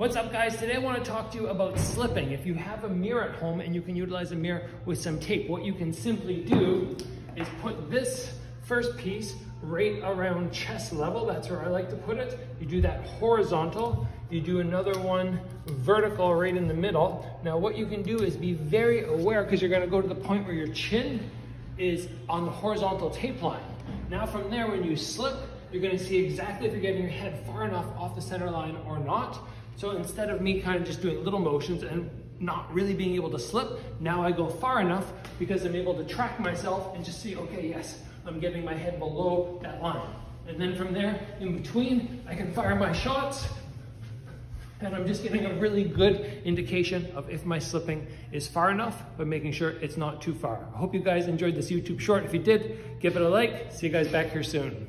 What's up guys? Today I want to talk to you about slipping. If you have a mirror at home and you can utilize a mirror with some tape, what you can simply do is put this first piece right around chest level. That's where I like to put it. You do that horizontal. You do another one vertical right in the middle. Now what you can do is be very aware because you're gonna go to the point where your chin is on the horizontal tape line. Now from there, when you slip, you're gonna see exactly if you're getting your head far enough off the center line or not. So instead of me kind of just doing little motions and not really being able to slip, now I go far enough because I'm able to track myself and just see, okay, yes, I'm getting my head below that line. And then from there, in between, I can fire my shots and I'm just getting a really good indication of if my slipping is far enough, but making sure it's not too far. I hope you guys enjoyed this YouTube short. If you did, give it a like. See you guys back here soon.